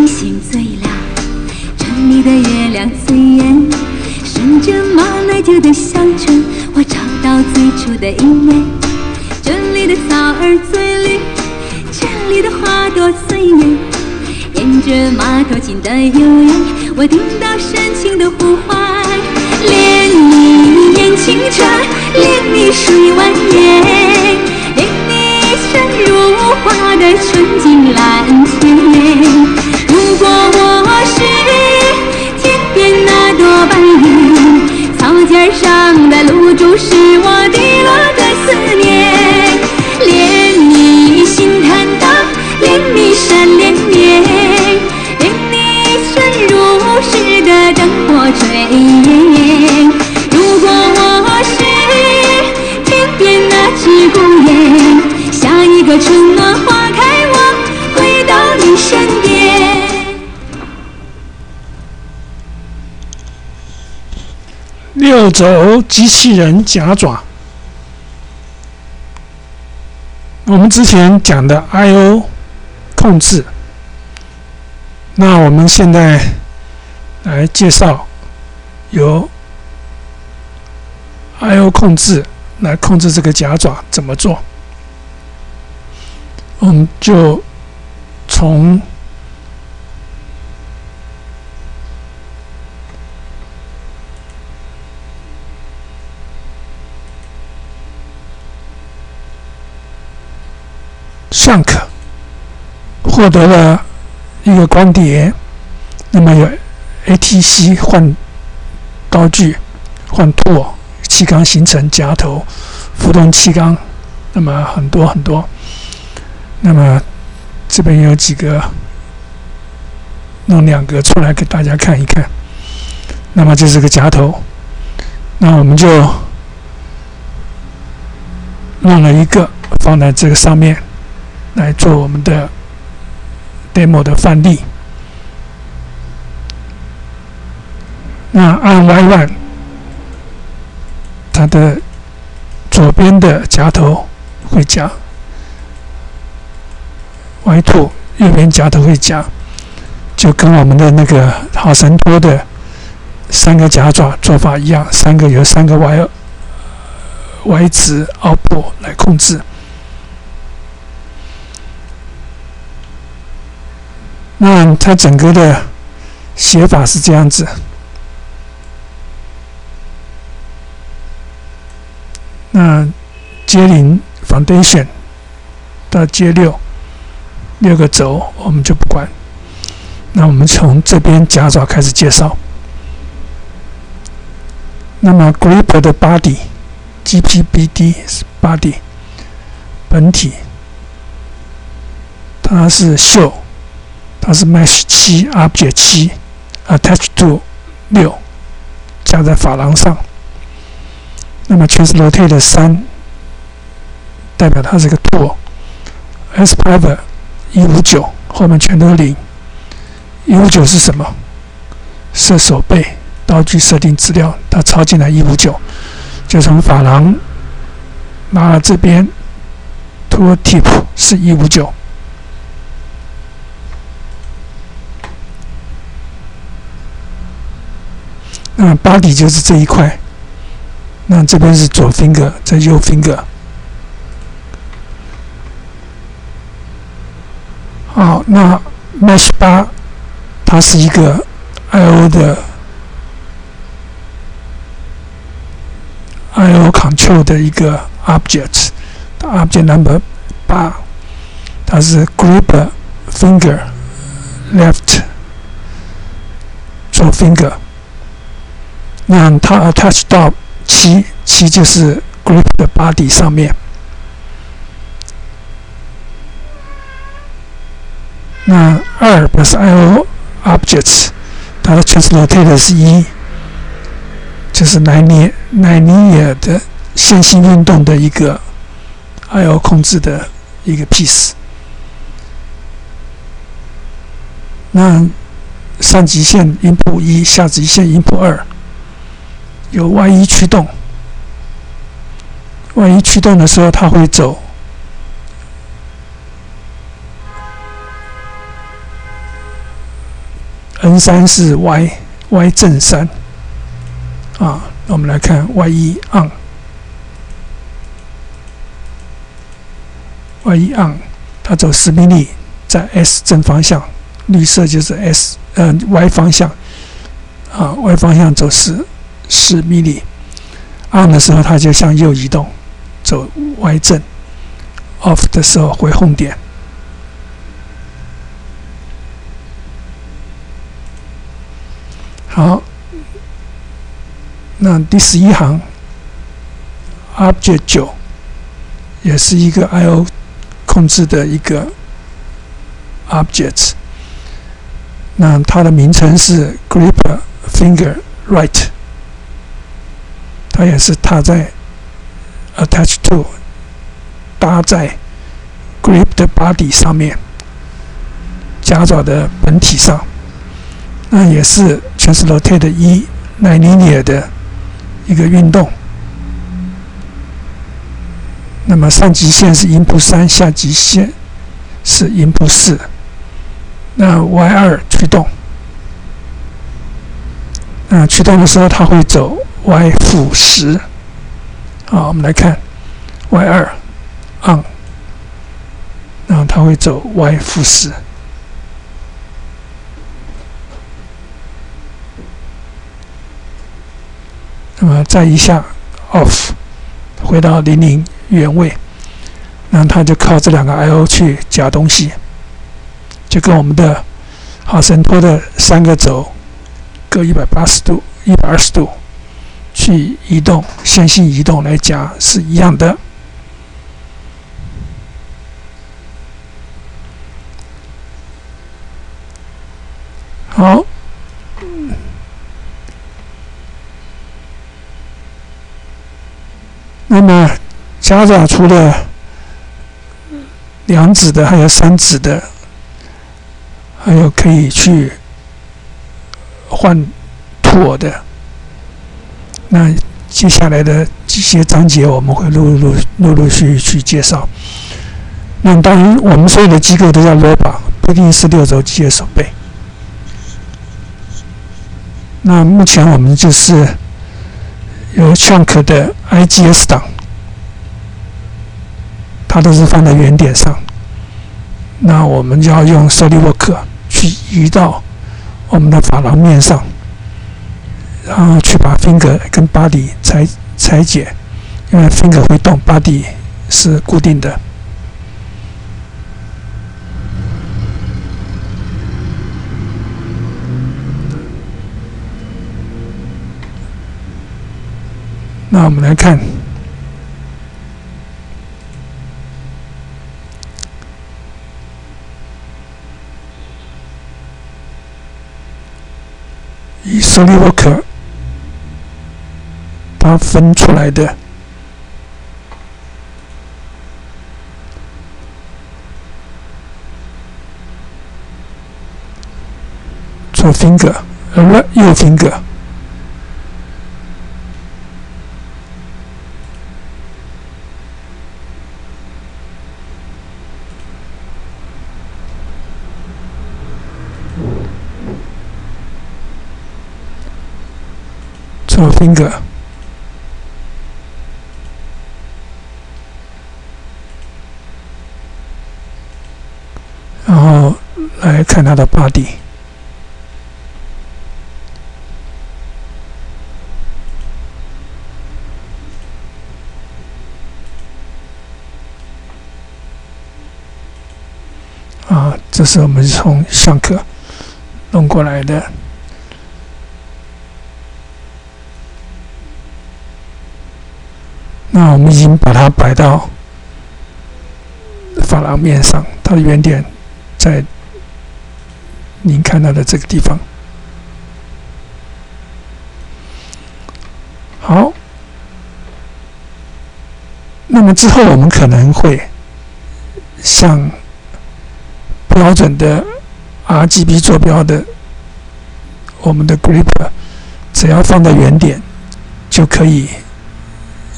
星星最亮，城里的月亮最圆，顺着马来酒的香醇，我找到最初的一面。这里的草儿最绿，这里的花朵最美。沿着马头琴的悠扬，我听到深情的呼唤。恋你一眼清澈，恋你水蜿蜒，恋你深如画的纯净蓝天。是我的六轴机器人夹爪。我们之前讲的 I/O 控制，那我们现在来介绍由 I/O 控制来控制这个夹爪怎么做。我们就从 tank 获得了一个光碟，那么有 ATC 换刀具、换拓气缸形成夹头、浮动气缸，那么很多很多。那么这边有几个，弄两个出来给大家看一看。那么这是个夹头，那我们就弄了一个放在这个上面。来做我们的 demo 的范例。那按 Y one，它的左边的夹头会夹，Y two 右边夹头会夹，就跟我们的那个好神托的三个夹爪做法一样，三个有三个 Y Y 值 output 来控制。那它整个的写法是这样子。那接零 foundation 到接六六个轴，我们就不管。那我们从这边夹爪开始介绍。那么 grip 的 body，GPBD body 本体，它是秀。它是 mesh 七 object 七 attach to 六加在珐琅上，那么 transrotate 三代表它是个拓，s private 一五九后面全都是零，一五九是什么？设手背道具设定资料，它抄进来一五九，就从珐琅拿了这边 tool tip 是一五九。那 body 就是这一块，那这边是左 finger，在右 finger。好，那 mesh 八，它是一个 I/O 的 I/O control 的一个 object，object number 八，它是 grip finger left 左 finger。那它 attach 到七七就是 group 的 body 上面。那二表示 I/O objects，它的 translate 是一，就是奈尼奈尼尔的线性运动的一个 I/O 控制的一个 piece。那上极限音谱一，下极限音谱二。有 Y 一驱动，Y 一驱动的时候，它会走。N 三是 Y Y 正三。啊。那我们来看 Y 一 on Y 一 on，它走十米里，在 S 正方向，绿色就是 S 呃 Y 方向。啊，Y 方向走十十米里，on 的时候它就向右移动，走 Y 正，off 的时候回 home 点。好，那第十一行，Object 九也是一个 I/O 控制的一个 objects。那它的名称是 Grip Finger Right，它也是踏在 Attach to 搭在 Grip 的 Body 上面，夹爪的本体上。那也是全是 rotate 一 nonlinear 的一个运动。那么上极限是音符三，下极限是音符四。那 Y 二驱动，那驱动的时候它会走 Y 负十。好，我们来看 Y 二 on，然后它会走 Y 负十。那么再一下 off，回到零零原位，那它就靠这两个 I/O 去夹东西，就跟我们的好神托的三个轴各一百八十度、一百二十度去移动线性移动来讲是一样的。好。那么，夹爪除了两指的，还有三指的，还有可以去换拓的。那接下来的这些章节，我们会陆陆陆陆续续去介绍。那当然，我们所有的机构都叫 ROBA，不一定是六轴机械手背。那目前我们就是。有 chunk 的 IGS 档，它都是放在原点上。那我们就要用 SolidWork 去移到我们的珐琅面上，然后去把 finger 跟 body 拆拆解，因为 finger 会动，body 是固定的。那我们来看，以 SolidWorks 它分出来的左 finger，呃，右 finger。finger，然后来看它的 body，啊，这是我们从上课弄过来的。那我们已经把它摆到珐琅面上，它的原点在您看到的这个地方。好，那么之后我们可能会像标准的 RGB 坐标的我们的 Grip，只要放在原点就可以。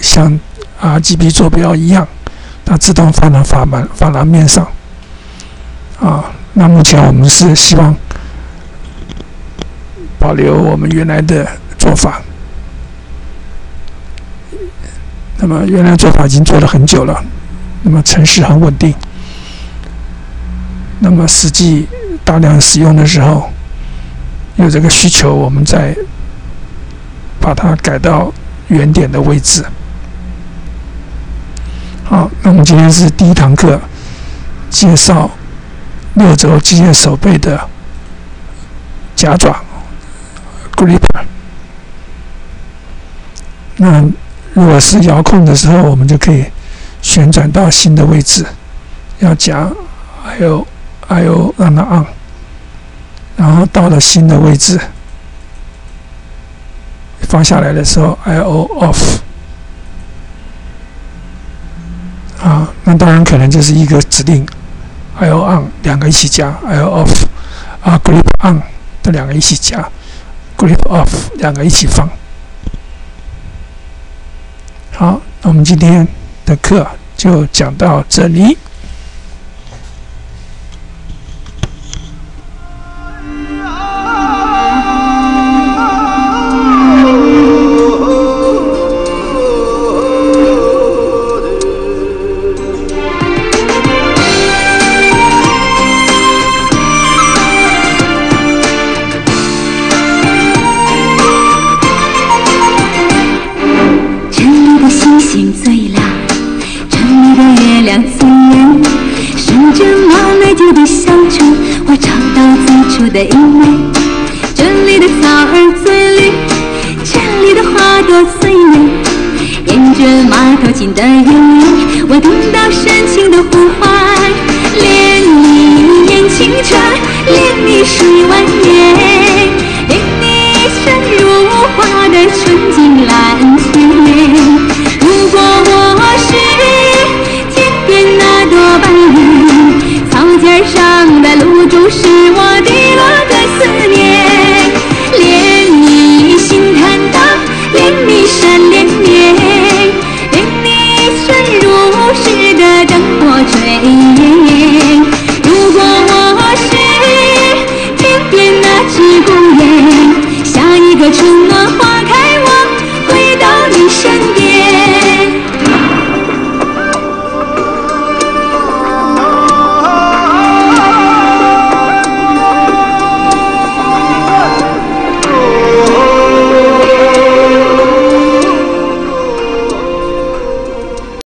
像 RGB 坐标一样，它自动放到珐琅珐琅面上。啊，那目前我们是希望保留我们原来的做法。那么原来做法已经做了很久了，那么城市很稳定。那么实际大量使用的时候，有这个需求，我们再把它改到原点的位置。好，那我们今天是第一堂课，介绍六轴机械手背的夹爪 （gripper）。那如果是遥控的时候，我们就可以旋转到新的位置，要夹，还有。I O 让它 on，然后到了新的位置，放下来的时候 I O off。啊，那当然可能就是一个指令 I O on 两个一起加 I O off，啊 grip on 这两个一起加 grip off 两个一起放。好，那我们今天的课就讲到这里。的小村，我找到最初的依偎这里的草儿最绿，这里的花朵最美。沿着马头琴的音律，我听到深情的呼唤。恋你一眼青春，恋你水万年。